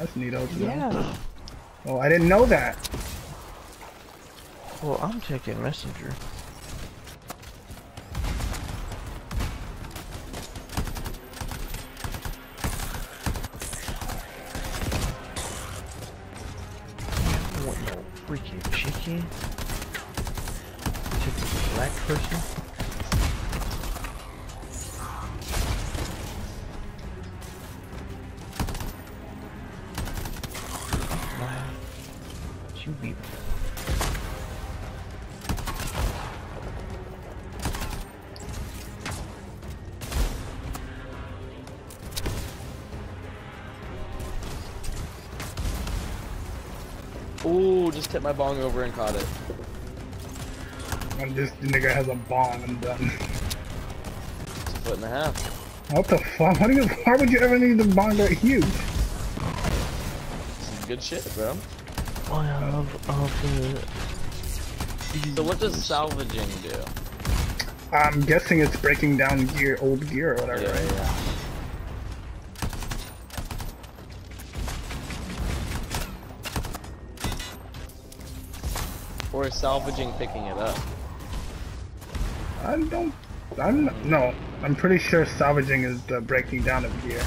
That's neato. to. Yeah. Oh, I didn't know that. Well, I'm taking Messenger. Don't no freaking chicken. Chicken black person. You be Ooh, just tipped my bong over and caught it. And this nigga has a bong. I'm done. It's a foot and a half. What the fuck? Why, do you, why would you ever need a bong that huge? This is good shit, bro. I have of So what does salvaging do? I'm guessing it's breaking down gear, old gear or whatever. Yeah, right? yeah. Or is salvaging picking it up? I don't. I'm no. I'm pretty sure salvaging is the breaking down of gear.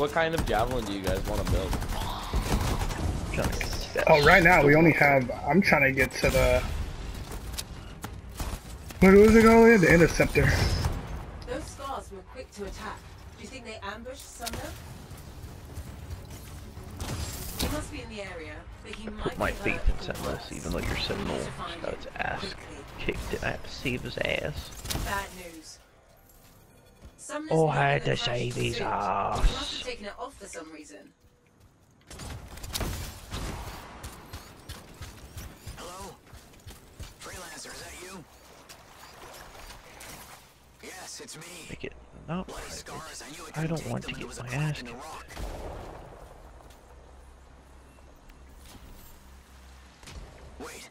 What kind of javelin do you guys want to build? trying to get steps. Oh, right now we only have. I'm trying to get to the. What was it called? The interceptor. Those scars were quick to attack. Do you think they ambushed Sumner? He must be in the area, but he might Put my be faith hurt in or Sentinel, even though your We Sentinel need to find got its him ass kicked and I had to save his ass. Bad news. Sumner's Oh, not I in had to crashed save his suit. ass. He must have taken it off for some reason. Hello? Freelancer, is that you? Yes, it's me. Make it not Bloody private. scars, I I I don't want to get my ass kicked. Wait,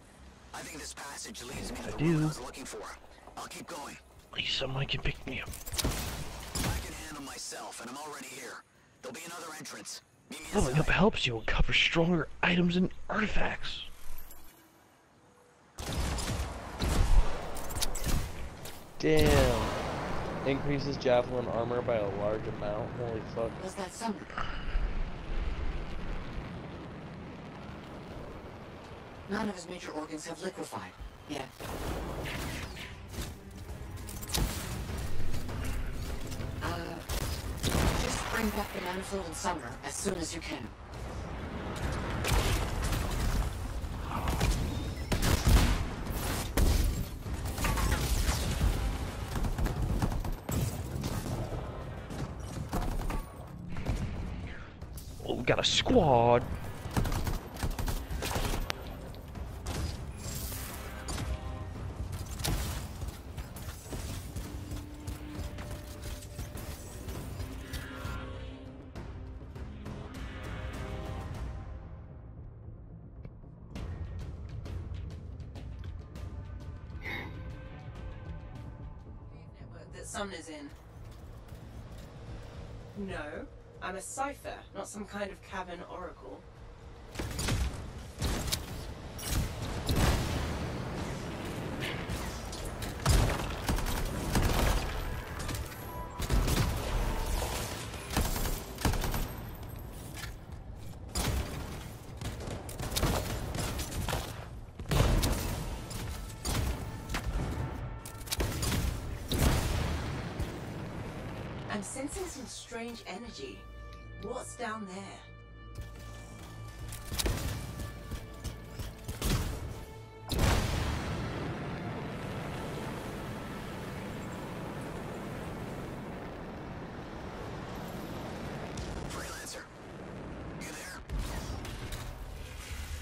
I think this passage leads me to I the do. I was looking for. I'll keep going. At least someone can pick me up. I can handle myself, and I'm already here. There'll be another entrance. Leveling oh, up helps you uncover stronger items and artifacts. Damn. Increases javelin armor by a large amount. Holy fuck. Was that Sumner? None of his major organs have liquefied yet. Back the manifold and Sumner as soon as you can. Oh, got a squad. Sumner's in. No, I'm a cipher, not some kind of cavern oracle. I'm sensing some strange energy. What's down there? Freelancer. You there?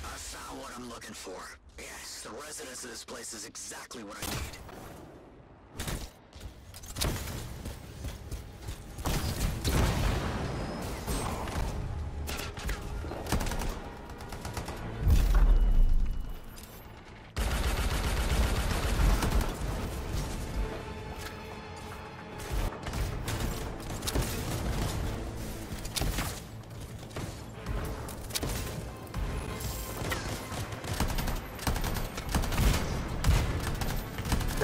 I found what I'm looking for. Yes, the residence of this place is exactly what I need.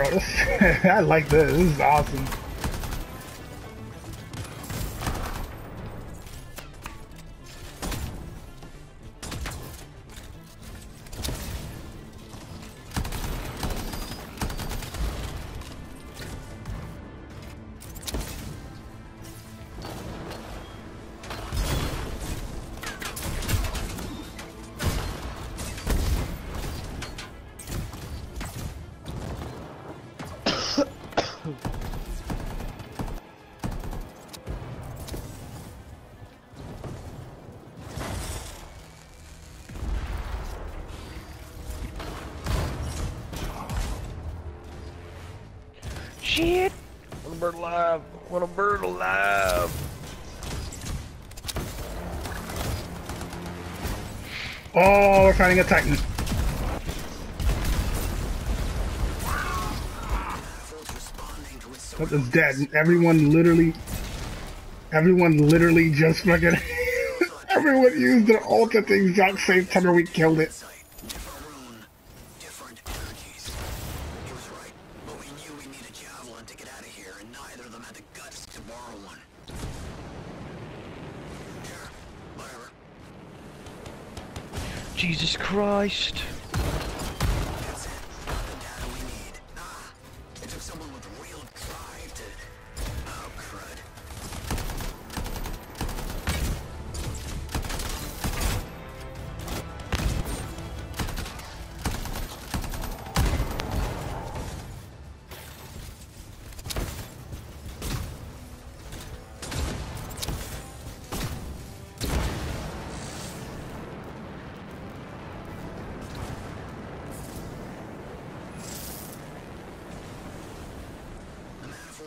Bro, I like this. This is awesome. Bird alive! Want a bird alive! Oh, we're fighting a Titan. Is dead. Everyone literally, everyone literally just fucking, everyone used their ult at the exact same time and we killed it. Jesus Christ!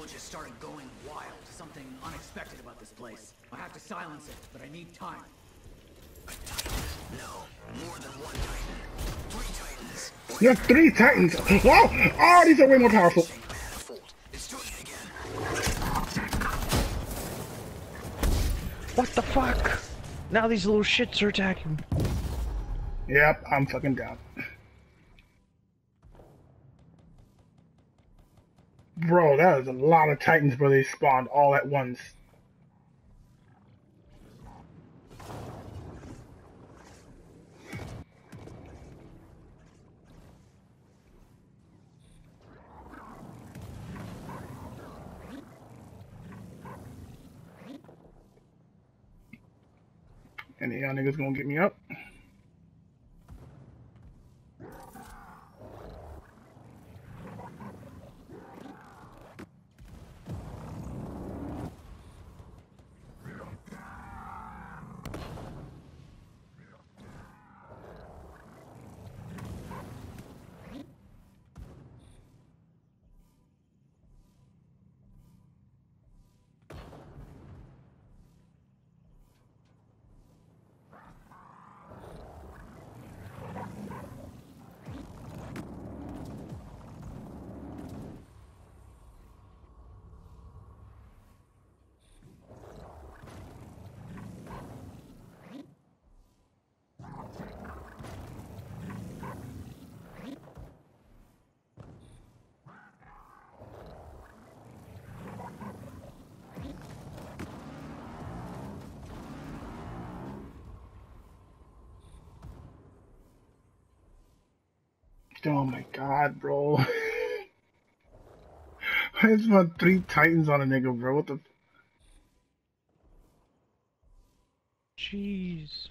Just started going wild. Something unexpected about this place. I have to silence it, but I need time. No, more than one Titan. Three Titans. You have three Titans. Wow! Oh, these are way more powerful. Think manifold. It's doing it again. What the fuck? Now these little shits are attacking. Yep, I'm fucking down. Bro, that is a lot of Titans, bro. They spawned all at once. Any y'all niggas gonna get me up? Oh my god, bro. I just my three titans on a nigga, bro? What the... Jeez.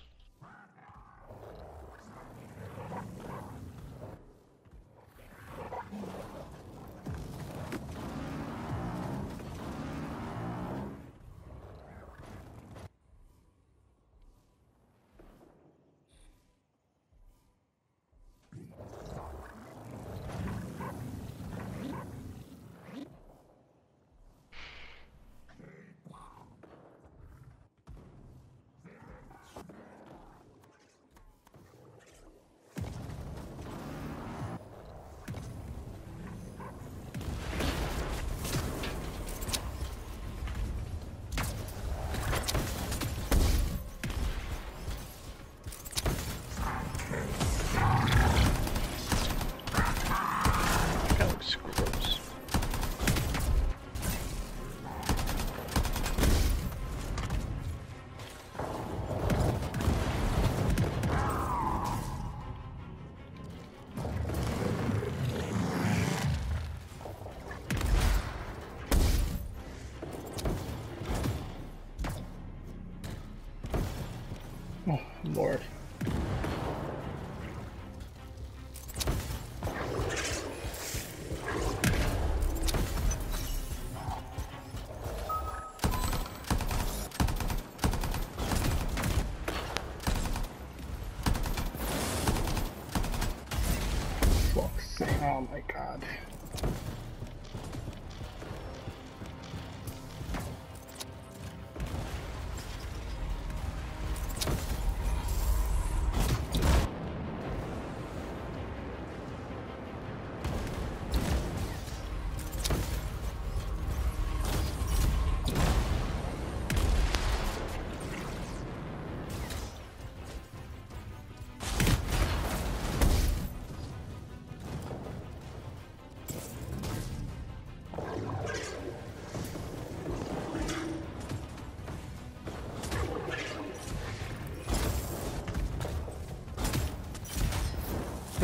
Oh, Lord.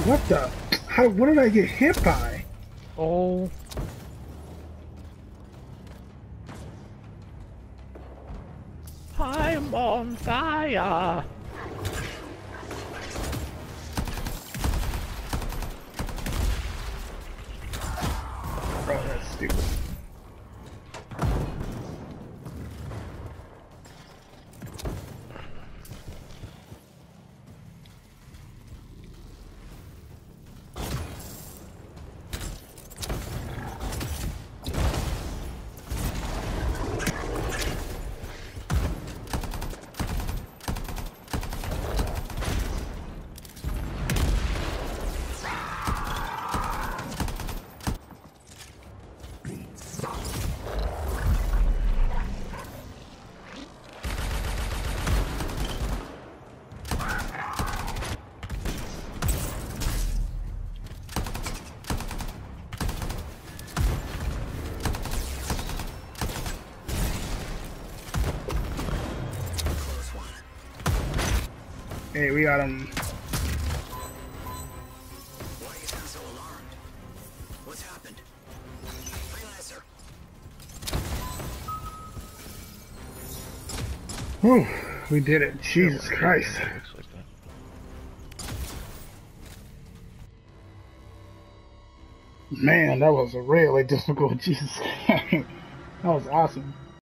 What the? How? What did I get hit by? Oh. I'm on fire. Bro, that's stupid. Hey, we got him. Why so alarmed? What's happened? Freelancer. Whew, we did it. Jesus Christ. Like that. Man, that was a really difficult Jesus. that was awesome.